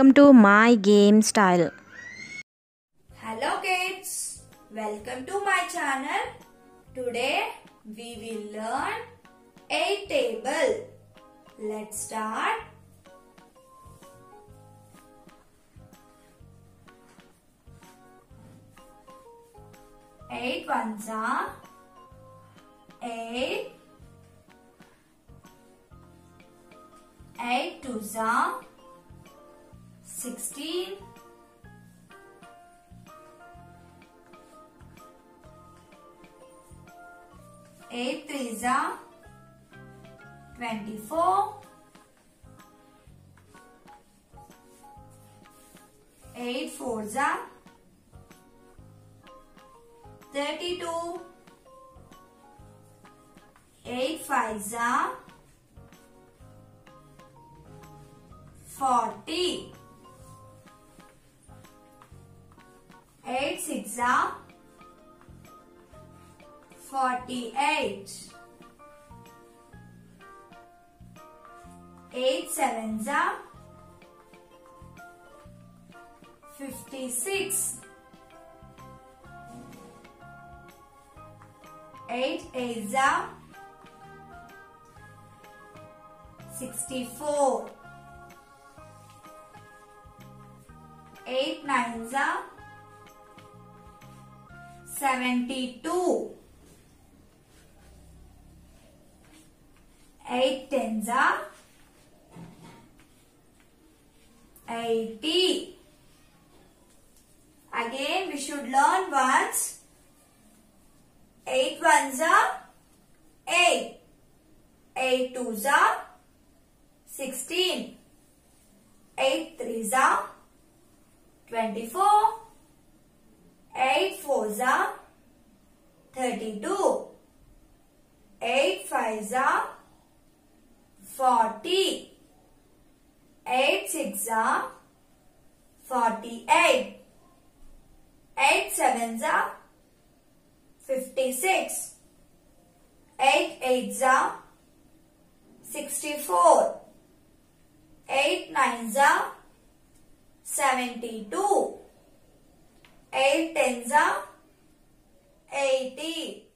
Welcome to my game style. Hello kids, welcome to my channel. Today we will learn a table. Let's start. Eight ones are eight. Eight twos are sixteen. Eight threes are uh, twenty-four. Eight fours are uh, thirty-two. Eight fives are uh, forty. Are forty-eight. Eight sevens are fifty-six. Eight eights are sixty-four. Eight nines are seventy-two. Eight tens are eighty. Again, we should learn once. Eight ones are eight. Eight twos are sixteen. Eight threes are twenty-four. Eight fours are 40. 8 6 48. 8 56. 8 8 64. 8 9 72. 8 10 80.